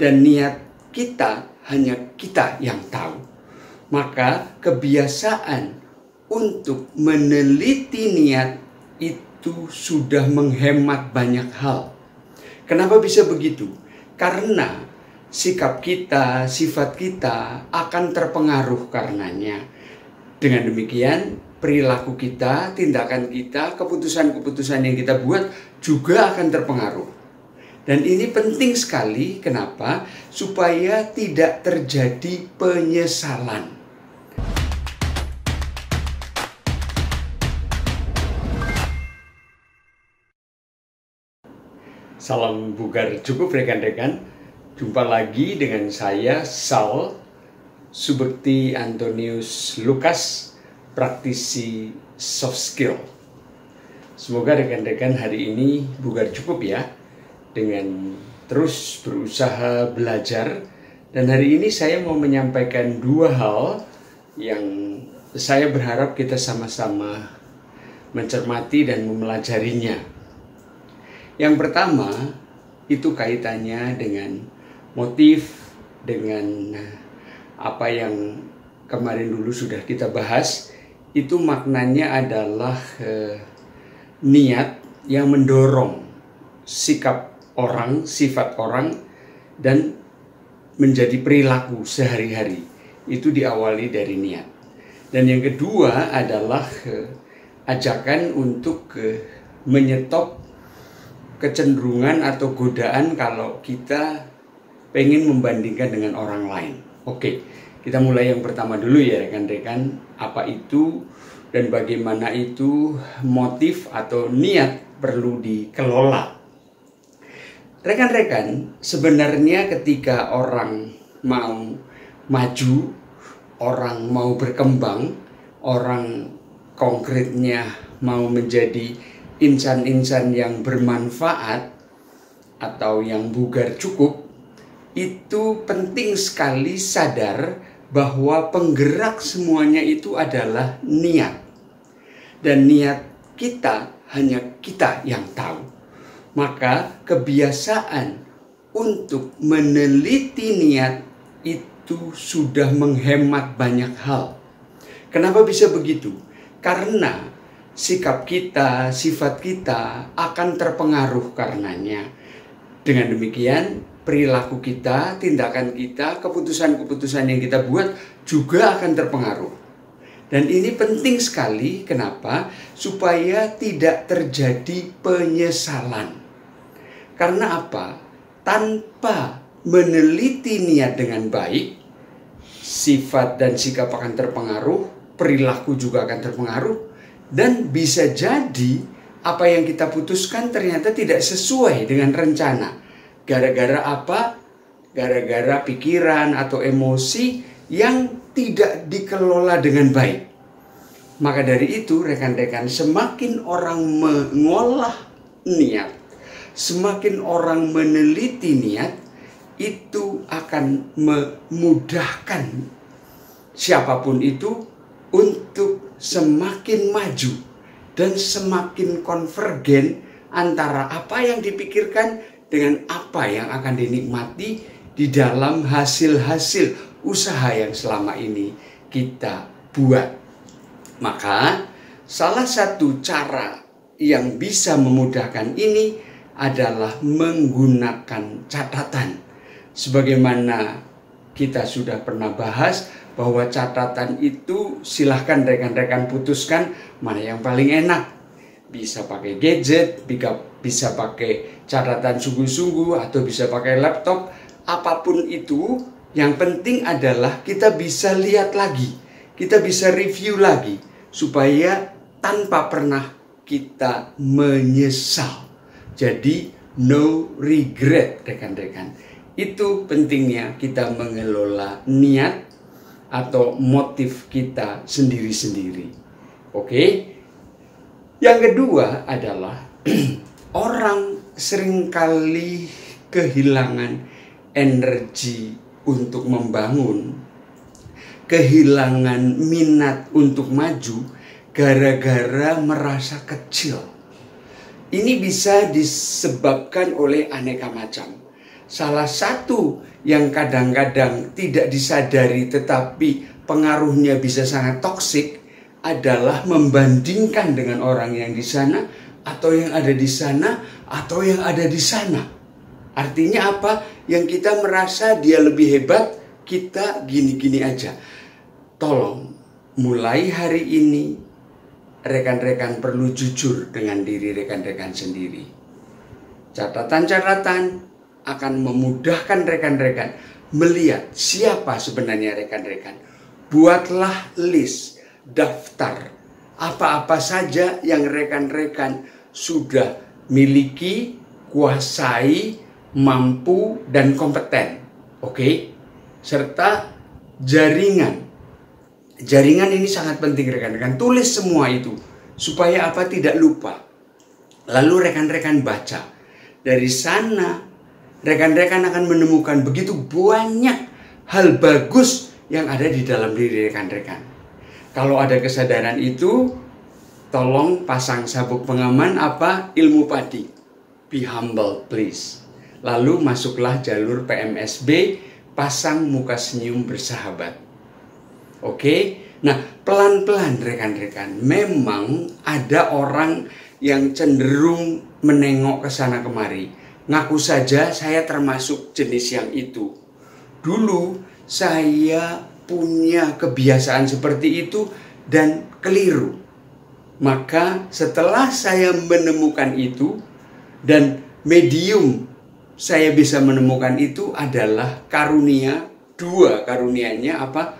dan niat kita hanya kita yang tahu. Maka kebiasaan untuk meneliti niat itu sudah menghemat banyak hal. Kenapa bisa begitu? Karena sikap kita, sifat kita akan terpengaruh karenanya. Dengan demikian, perilaku kita, tindakan kita, keputusan-keputusan yang kita buat juga akan terpengaruh. Dan ini penting sekali, kenapa? Supaya tidak terjadi penyesalan. Salam bugar cukup rekan-rekan. Jumpa lagi dengan saya Sal Subekti Antonius Lukas, praktisi soft skill. Semoga rekan-rekan hari ini bugar cukup ya dengan terus berusaha belajar dan hari ini saya mau menyampaikan dua hal yang saya berharap kita sama-sama mencermati dan memelajarinya yang pertama itu kaitannya dengan motif, dengan apa yang kemarin dulu sudah kita bahas. Itu maknanya adalah eh, niat yang mendorong sikap orang, sifat orang, dan menjadi perilaku sehari-hari. Itu diawali dari niat. Dan yang kedua adalah eh, ajakan untuk eh, menyetop kecenderungan atau godaan kalau kita pengen membandingkan dengan orang lain. Oke, kita mulai yang pertama dulu ya rekan-rekan. Apa itu dan bagaimana itu motif atau niat perlu dikelola. Rekan-rekan, sebenarnya ketika orang mau maju, orang mau berkembang, orang konkretnya mau menjadi insan-insan yang bermanfaat atau yang bugar cukup itu penting sekali sadar bahwa penggerak semuanya itu adalah niat. Dan niat kita hanya kita yang tahu. Maka kebiasaan untuk meneliti niat itu sudah menghemat banyak hal. Kenapa bisa begitu? Karena sikap kita, sifat kita akan terpengaruh karenanya. Dengan demikian, perilaku kita, tindakan kita, keputusan-keputusan yang kita buat juga akan terpengaruh. Dan ini penting sekali, kenapa? Supaya tidak terjadi penyesalan. Karena apa? Tanpa meneliti niat dengan baik, sifat dan sikap akan terpengaruh, perilaku juga akan terpengaruh, dan bisa jadi apa yang kita putuskan ternyata tidak sesuai dengan rencana. Gara-gara apa? Gara-gara pikiran atau emosi yang tidak dikelola dengan baik. Maka dari itu rekan-rekan semakin orang mengolah niat, semakin orang meneliti niat, itu akan memudahkan siapa pun itu untuk semakin maju dan semakin konvergen antara apa yang dipikirkan dengan apa yang akan dinikmati di dalam hasil-hasil usaha yang selama ini kita buat. Maka salah satu cara yang bisa memudahkan ini adalah menggunakan catatan. Sebagaimana kita sudah pernah bahas bahwa catatan itu silahkan rekan-rekan putuskan mana yang paling enak. Bisa pakai gadget, bisa, pakai catatan sungguh-sungguh atau bisa pakai laptop. Apa pun itu, yang penting adalah kita bisa lihat lagi. Kita bisa review lagi supaya tanpa pernah kita menyesal. Jadi no regret rekan-rekan. Itu pentingnya kita mengelola niat atau motif kita sendiri-sendiri. Oke. Yang kedua adalah orang sering kali kehilangan energi untuk membangun, kehilangan minat untuk maju gara-gara merasa kecil. Ini bisa disebabkan oleh aneka macam. salah satu yang kadang-kadang tidak disadari tetapi pengaruhnya bisa sangat toksik adalah membandingkan dengan orang yang di sana atau yang ada di sana atau yang ada di sana. Artinya apa? Yang kita merasa dia lebih hebat, kita gini-gini aja. Tolong mulai hari ini rekan-rekan perlu jujur dengan diri rekan-rekan sendiri. Catatan-catatan akan memudahkan rekan-rekan melihat siapa sebenarnya rekan-rekan. Buatlah list, daftar apa-apa saja yang rekan-rekan sudah miliki, kuasai, mampu, dan kompeten. Oke, serta jaringan. Jaringan ini sangat penting rekan-rekan. Tulis semua itu supaya apa tidak lupa. Lalu rekan-rekan baca. Dari sana rekan-rekan akan menemukan begitu banyak hal bagus yang ada di dalam diri rekan-rekan. Kalau ada kesadaran itu, tolong pasang sabuk pengaman apa ilmu padi. Be humble please. Lalu masuklah jalur PMSB, pasang muka senyum bersahabat. Oke, nah pelan-pelan rekan-rekan, memang ada orang yang cenderung menengok ke sana kemari Ngaku saja saya termasuk jenis yang itu. Dulu saya punya kebiasaan seperti itu dan keliru. Maka setelah saya menemukan itu dan medium saya bisa menemukan itu adalah karunia dua karunianya apa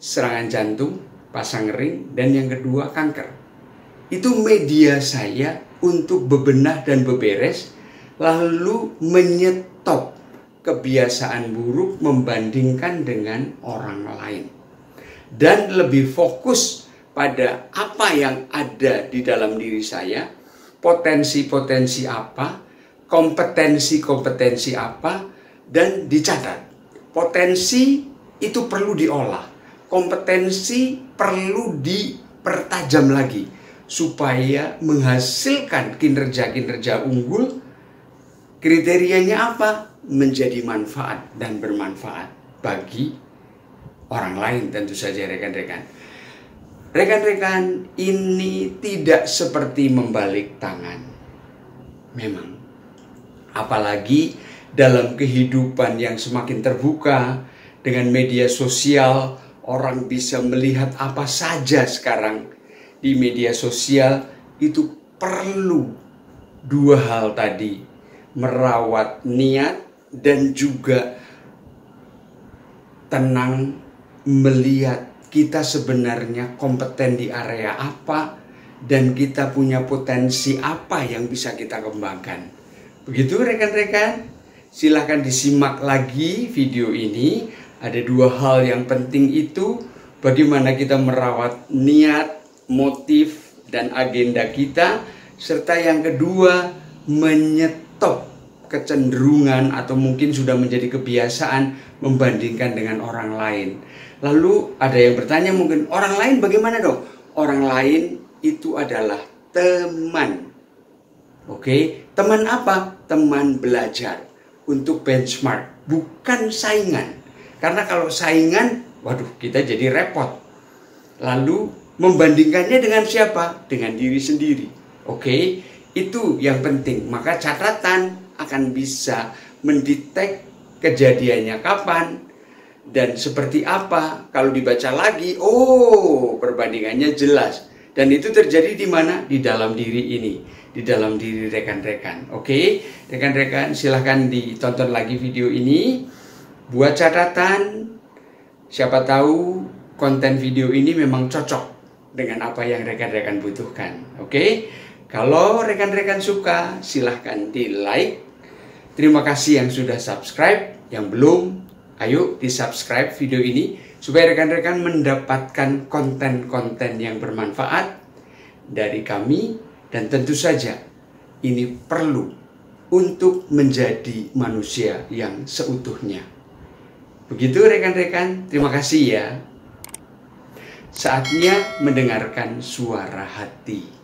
serangan jantung pasang ring dan yang kedua kanker. Itu media saya untuk bebenah dan beberes lalu menyetop kebiasaan buruk membandingkan dengan orang lain. Dan lebih fokus pada apa yang ada di dalam diri saya, potensi-potensi apa, kompetensi-kompetensi apa, dan dicatat. Potensi itu perlu diolah, kompetensi perlu dipertajam lagi supaya menghasilkan kinerja-kinerja unggul Kriterianya apa? Menjadi manfaat dan bermanfaat bagi orang lain tentu saja rekan-rekan. Rekan-rekan, ini tidak seperti membalik tangan. Memang. Apalagi dalam kehidupan yang semakin terbuka dengan media sosial, orang bisa melihat apa saja sekarang di media sosial itu perlu dua hal tadi merawat niat dan juga tenang melihat kita sebenarnya kompeten di area apa dan kita punya potensi apa yang bisa kita kembangkan. Begitu rekan-rekan, silahkan disimak lagi video ini. Ada dua hal yang penting itu, bagaimana kita merawat niat, motif, dan agenda kita. Serta yang kedua, menyet stop kecenderungan atau mungkin sudah menjadi kebiasaan membandingkan dengan orang lain. Lalu ada yang bertanya mungkin orang lain bagaimana dong? Orang lain itu adalah teman. Oke, teman apa? Teman belajar untuk benchmark, bukan saingan. Karena kalau saingan, waduh, kita jadi repot. Lalu membandingkannya dengan siapa? Dengan diri sendiri. Oke, itu yang penting. Maka catatan akan bisa mendetek kejadiannya kapan dan seperti apa. Kalau dibaca lagi, oh perbandingannya jelas. Dan itu terjadi di mana? Di dalam diri ini, di dalam diri rekan-rekan. Oke, rekan-rekan silahkan ditonton lagi video ini. Buat catatan, siapa tahu konten video ini memang cocok dengan apa yang rekan-rekan butuhkan. Oke, kalau rekan-rekan suka, silahkan di like. Terima kasih yang sudah subscribe. Yang belum, ayo di subscribe video ini supaya rekan-rekan mendapatkan konten-konten yang bermanfaat dari kami dan tentu saja ini perlu untuk menjadi manusia yang seutuhnya. Begitu rekan-rekan, terima kasih ya. Saatnya mendengarkan suara hati.